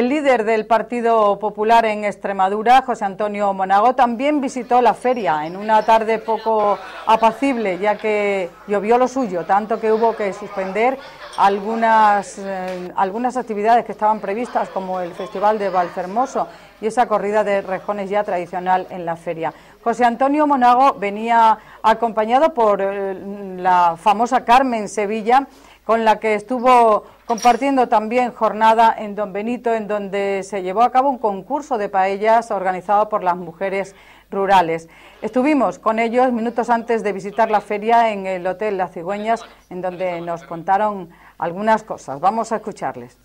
El líder del Partido Popular en Extremadura, José Antonio Monago, también visitó la feria en una tarde poco apacible, ya que llovió lo suyo, tanto que hubo que suspender algunas, eh, actividades que estaban previstas, como el Festival de Valfermoso y esa corrida de rejones ya tradicional en la feria. José Antonio Monago venía acompañado por eh, la famosa Carmen Sevilla, con la que estuvo compartiendo también jornada en Don Benito, en donde se llevó a cabo un concurso de paellas organizado por las mujeres rurales. Estuvimos con ellos minutos antes de visitar la feria en el Hotel Las Cigüeñas, en donde nos contaron algunas cosas. Vamos a escucharles.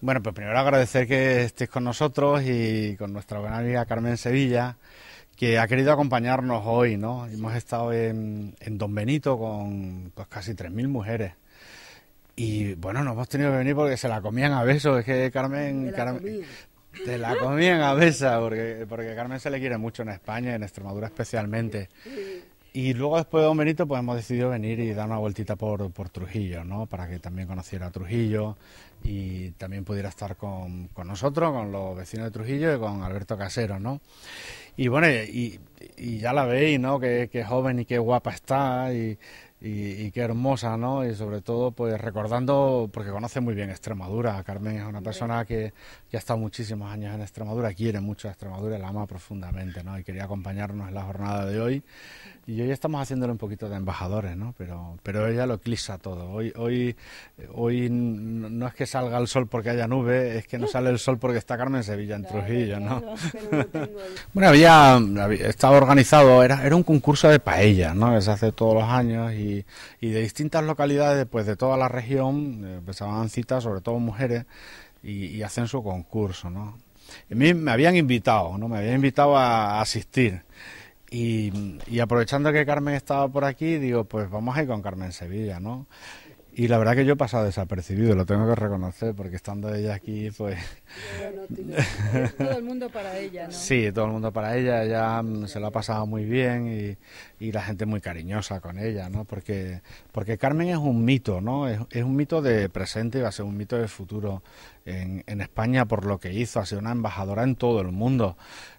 Bueno, pues primero agradecer que estéis con nosotros y con nuestra buena amiga Carmen Sevilla, que ha querido acompañarnos hoy, ¿no? Hemos estado en, Don Benito con pues, casi 3.000 mujeres y bueno, no hemos tenido que venir porque se la comían a besos. Es que Carmen. te la comían a besos, porque, porque Carmen se le quiere mucho en España, en Extremadura especialmente. Y luego después de Don Benito, pues hemos decidido venir y dar una vueltita por, por Trujillo, ¿no? Para que también conociera Trujillo y también pudiera estar con, con, nosotros, con los vecinos de Trujillo y con Alberto Casero, ¿no? Y bueno, y, y ya la veis, ¿no? Que, que joven y qué guapa está y y, qué hermosa, ¿no? Y sobre todo, pues recordando, porque conoce muy bien Extremadura. Carmen es una persona que, que ha estado muchísimos años en Extremadura, quiere mucho a Extremadura y la ama profundamente, ¿no? Y quería acompañarnos en la jornada de hoy. Y hoy estamos haciéndole un poquito de embajadores, ¿no? Pero, pero ella lo eclipsa todo. Hoy, hoy, hoy no es que salga el sol porque haya nube, es que no sale el sol porque está Carmen Sevilla en Trujillo, ¿no? bueno, había, estaba organizado, era, era un concurso de paella, ¿no? Que se hace todos los años y, y de distintas localidades, pues de toda la región, eh, citas, sobre todo mujeres, y, y hacen su concurso, ¿no? a mí me habían invitado, ¿no? Me habían invitado a asistir. Y, aprovechando que Carmen estaba por aquí, digo, pues vamos a ir con Carmen Sevilla, ¿no? Y la verdad que yo he pasado desapercibido, lo tengo que reconocer, porque estando ella aquí, pues... todo el mundo para ella, ¿no? Sí, todo el mundo para ella, ella mm, se lo ha pasado muy bien y, la gente muy cariñosa con ella, ¿no? Porque, porque Carmen es un mito, ¿no? Es, es un mito de presente y va a ser un mito de futuro en, en España por lo que hizo, ha sido una embajadora en todo el mundo.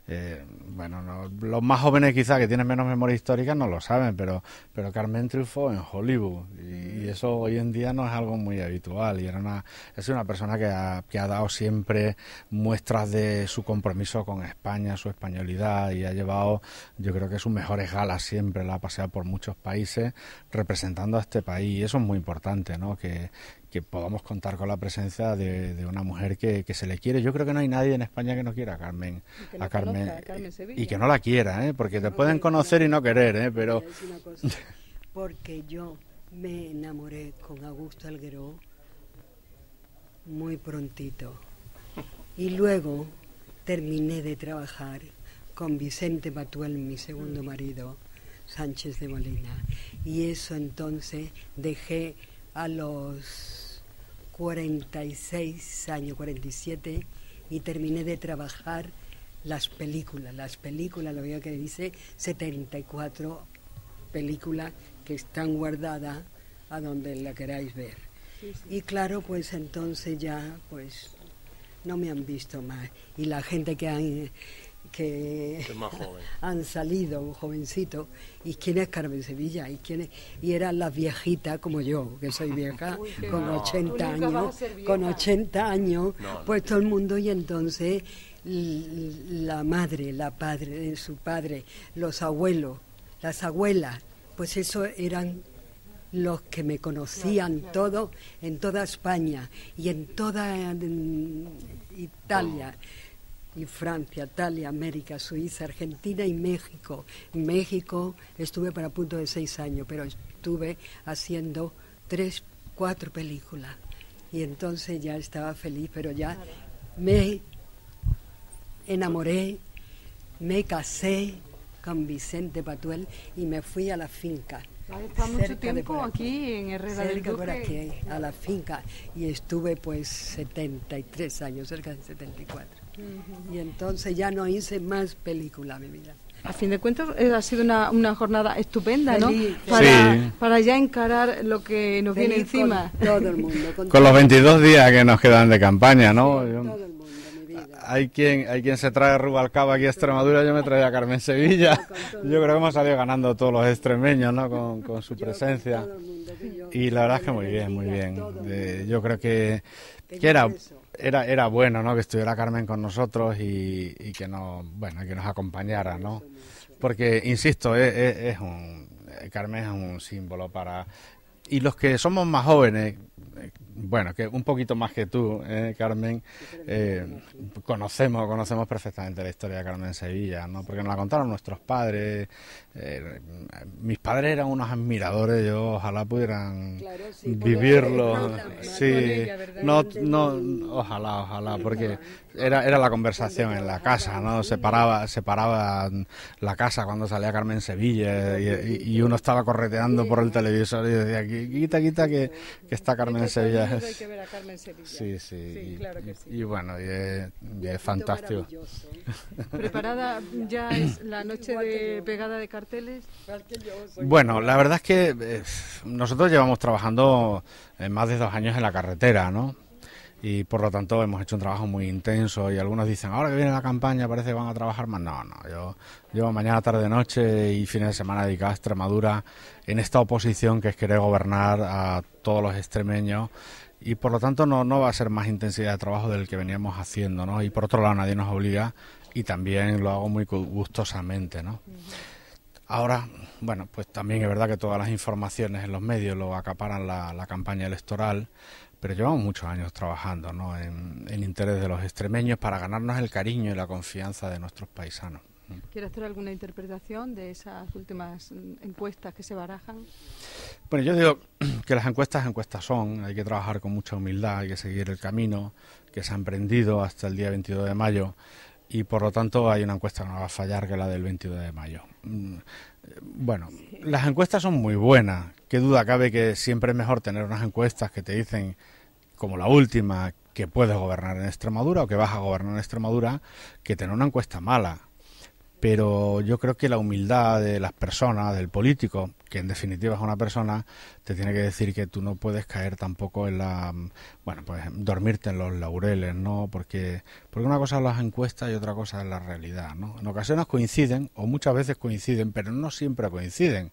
Eh, bueno, los más jóvenes quizá que tienen menos memoria histórica no lo saben, pero, pero Carmen triunfó en Hollywood y, eso hoy en día no es algo muy habitual y era una, es una persona que ha, que ha dado siempre muestras de su compromiso con España, su españolidad y ha llevado, yo creo que sus mejores galas siempre, la ha paseado por muchos países representando a este país y eso es muy importante, ¿no? Que, que podamos contar con la presencia de, una mujer que, se le quiere. Yo creo que no hay nadie en España que no quiera a Carmen, a Carmen, y que no la quiera, ¿eh? porque te pueden conocer y no querer, ¿eh? pero porque yo me enamoré con Augusto Alguero muy prontito y luego terminé de trabajar con Vicente Batuel, mi segundo marido, Sánchez de Molina, y eso entonces dejé a los 46 años, 47, y terminé de trabajar las películas. Las películas, lo veo que dice 74 películas que están guardadas a donde la queráis ver. Y claro, pues entonces ya, pues no me han visto más. Y la gente que han que han salido, un jovencito, y quién es Carmen Sevilla, y quién y era la viejita como yo, que soy vieja, con 80 años, con 80 años, pues todo el mundo, y entonces la madre, la padre, su padre, los abuelos, las abuelas, pues eso eran los que me conocían todo en toda España y en toda Italia y Francia, Italia, América, Suiza, Argentina y México. En México estuve para punto de seis años, pero estuve haciendo tres, cuatro películas. Y entonces ya estaba feliz, pero ya me enamoré, me casé con Vicente Patuel y me fui a la finca. Está mucho tiempo aquí en Herrera cerca por aquí, a la finca. Y estuve pues 73 años, cerca de 74. Y entonces ya no hice más película, mi vida. A fin de cuentas, eh, ha sido una, una jornada estupenda, ¿no? Para, para ya encarar lo que nos viene encima. Con todo el mundo. Con, los 22 días que nos quedan de campaña, ¿no? todo el mundo. Hay quien hay quien se trae Rubalcaba aquí a Extremadura, yo me traía a Carmen Sevilla. Yo creo que hemos salido ganando todos los extremeños, ¿no? Con, su presencia. Y la verdad es que muy bien, muy bien. yo creo que, que era era era bueno, ¿no? Que estuviera Carmen con nosotros y, que nos bueno que nos acompañara, ¿no? Porque insisto, es un Carmen es un símbolo para y los que somos más jóvenes, bueno, que un poquito más que tú, eh, Carmen, eh, conocemos, conocemos perfectamente la historia de Carmen Sevilla, ¿no? Porque nos la contaron nuestros padres. Eh, mis padres eran unos admiradores, yo ojalá pudieran vivirlo. Sí, no, no, ojalá, ojalá, porque era, era la conversación en la casa, ¿no? Se paraba, se paraba la casa cuando salía Carmen Sevilla y, uno estaba correteando por el televisor y decía, quita, quita que, que está Carmen Sevilla. Hay que ver a Carmen Sevilla. Sí, sí. y, claro que sí. y, bueno, y es, es fantástico. ¿Preparada ya es la noche de pegada de carteles? Bueno, la verdad es que eh, nosotros llevamos trabajando más de dos años en la carretera, ¿no? Y por lo tanto hemos hecho un trabajo muy intenso. Y algunos dicen ahora que viene la campaña parece que van a trabajar más no no yo llevo mañana tarde noche y fines de semana dedicado a Extremadura en esta oposición que es querer gobernar a todos los extremeños. Y por lo tanto no, no va a ser más intensidad de trabajo del que veníamos haciendo no y por otro lado nadie nos obliga y también lo hago muy gustosamente no Ahora, bueno, pues también es verdad que todas las informaciones en los medios lo acaparan la, la campaña electoral, pero llevamos muchos años trabajando ¿no? en, interés de los extremeños para ganarnos el cariño y la confianza de nuestros paisanos. ¿Quiere hacer alguna interpretación de esas últimas encuestas que se barajan? Bueno, yo digo que las encuestas encuestas son, hay que trabajar con mucha humildad, hay que seguir el camino que se ha emprendido hasta el día 22 de mayo y por lo tanto hay una encuesta que no va a fallar que la del 22 de mayo. Mm, bueno, las encuestas son muy buenas, qué duda cabe que siempre es mejor tener unas encuestas que te dicen, como la última, que puedes gobernar en Extremadura o que vas a gobernar en Extremadura, que tener una encuesta mala. Pero yo creo que la humildad de las personas, del político, que en definitiva es una persona, te tiene que decir que tú no puedes caer tampoco en la, bueno, pues dormirte en los laureles, ¿no? Porque, porque una cosa es las encuestas y otra cosa es la realidad, ¿no? En ocasiones coinciden, o muchas veces coinciden, pero no siempre coinciden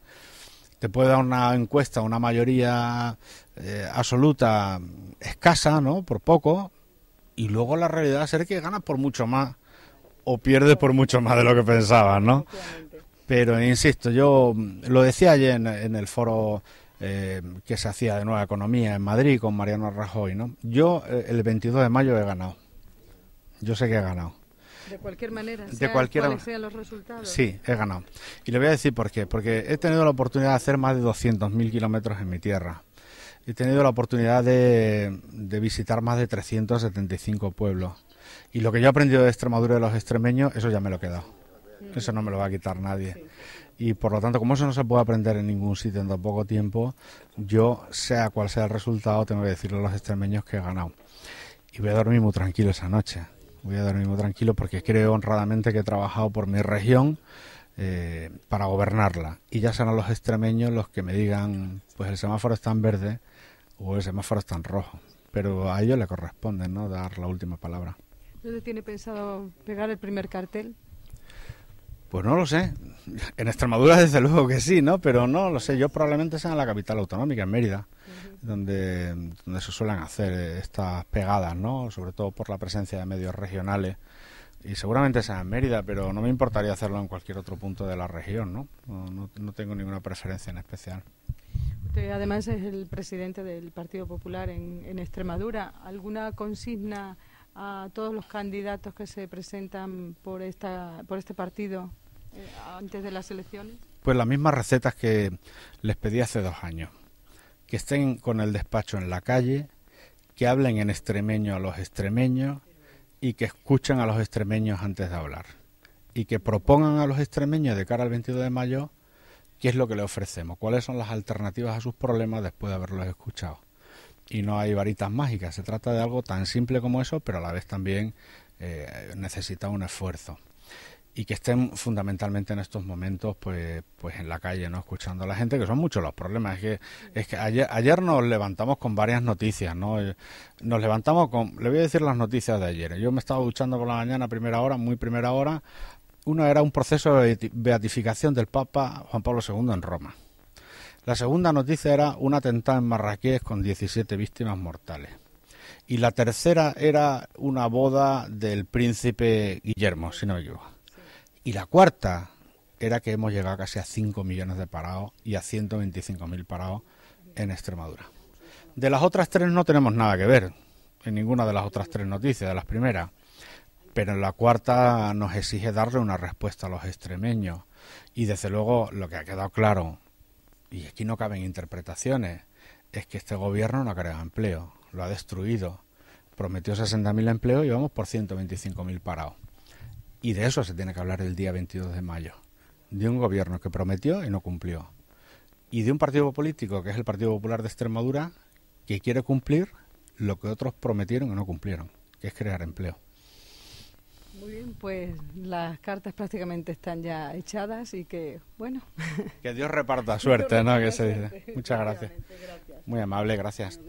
te puede dar una encuesta una mayoría eh, absoluta escasa, ¿no? Por poco, y luego la realidad es ser que ganas por mucho más o pierdes por mucho más de lo que pensabas, ¿no? Pero insisto, yo lo decía ayer en, el foro eh, que se hacía de Nueva Economía en Madrid con Mariano Rajoy, ¿no? Yo eh, el 22 de mayo he ganado. Yo sé que he ganado. De cualquier manera, de cualquier... sean los resultados. Sí, he ganado. Y le voy a decir por qué. Porque he tenido la oportunidad de hacer más de 200.000 kilómetros en mi tierra. He tenido la oportunidad de, visitar más de 375 pueblos. Y lo que yo he aprendido de Extremadura de los extremeños, eso ya me lo he quedado. Eso no me lo va a quitar nadie. Y por lo tanto, como eso no se puede aprender en ningún sitio en tan poco tiempo, yo, sea cual sea el resultado, tengo que decirle a los extremeños que he ganado. Y voy a dormir muy tranquilo esa noche voy a dormir muy tranquilo porque creo honradamente que he trabajado por mi región eh, para gobernarla. Y ya serán los extremeños los que me digan, pues el semáforo está en verde o el semáforo está en rojo. Pero a ellos le corresponde, ¿no? Dar la última palabra. ¿Dónde tiene pensado pegar el primer cartel? Pues no lo sé. En Extremadura desde luego que sí, ¿no? Pero no lo sé. Yo probablemente sea en la capital autonómica, en Mérida donde, donde se suelen hacer estas pegadas, ¿no? Sobre todo por la presencia de medios regionales. Y seguramente sea en Mérida, pero no me importaría hacerlo en cualquier otro punto de la región, ¿no? No, no, tengo ninguna preferencia en especial. Usted además es el presidente del Partido Popular en, en Extremadura. ¿Alguna consigna a todos los candidatos que se presentan por, esta, por este partido eh, antes de las elecciones? Pues las mismas recetas que les pedí hace dos años que estén con el despacho en la calle, que hablen en extremeño a los extremeños y que escuchen a los extremeños antes de hablar. Y que propongan a los extremeños de cara al 22 de mayo qué es lo que le ofrecemos, cuáles son las alternativas a sus problemas después de haberlos escuchado. Y no hay varitas mágicas, se trata de algo tan simple como eso, pero a la vez también eh, necesita un esfuerzo. y que estén fundamentalmente en estos momentos pues pues en la calle no escuchando a la gente que son muchos los problemas. Es que es que ayer, ayer nos levantamos con varias noticias no eh, nos levantamos con le voy a decir las noticias de ayer. Yo me estaba duchando por la mañana primera hora muy primera hora. Una era un proceso de beatificación del Papa Juan Pablo II en Roma la segunda noticia era un atentado en Marrakech con 17 víctimas mortales y la tercera era una boda del príncipe Guillermo si no me equivoco y la cuarta era que hemos llegado casi a 5 millones de parados y a 125.000 parados en Extremadura. De las otras tres no tenemos nada que ver, en ninguna de las otras tres noticias, de las primeras. Pero en la cuarta nos exige darle una respuesta a los extremeños. Y desde luego lo que ha quedado claro, y aquí no caben interpretaciones, es que este gobierno no ha creado empleo, lo ha destruido. Prometió 60.000 empleos y vamos por 125.000 parados. Y de eso se tiene que hablar el día 22 de mayo. De un gobierno que prometió y no cumplió. Y de un partido político, que es el Partido Popular de Extremadura, que quiere cumplir lo que otros prometieron y no cumplieron, que es crear empleo. Muy bien, pues las cartas prácticamente están ya echadas y que, bueno. Que Dios reparta suerte, ¿no? Que se dice. Muchas gracias. Muy amable, gracias.